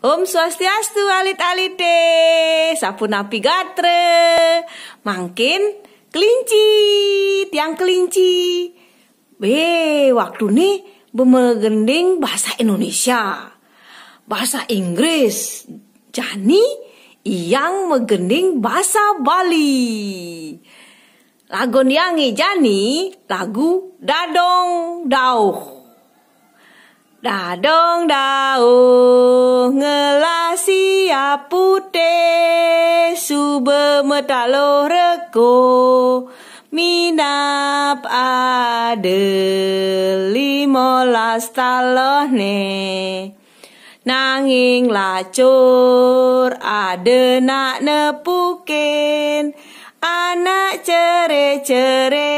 Om Swastiastu alit-alite, sapunapi gatre, mangkin kelinci, tiang kelinci. Be, waktu nih bemegending bahasa Indonesia, bahasa Inggris, jani yang megending bahasa Bali. Lagu niangi jani lagu dadong dauh. Dadong dauh putih sube metalo reko minap ade limolas taloh ne nanging lacur ade nak nepukin anak cere-cere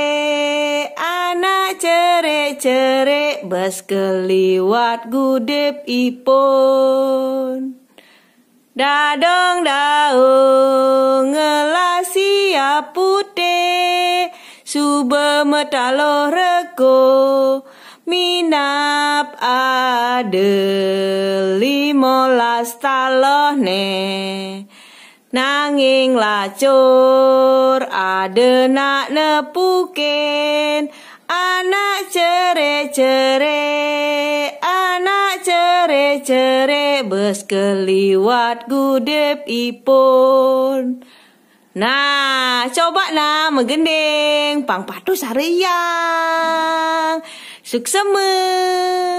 anak cere-cere bas keliwat gudep ipun dadong daung ngelasi putih suba metalo rego minap ade limolas taloh ne Nanging lacur ada nak nepukin Anak cere-cere cere-cere Bes keliwat gudep ipun Nah, coba nah menggending pang patu sareyang. Sukseme.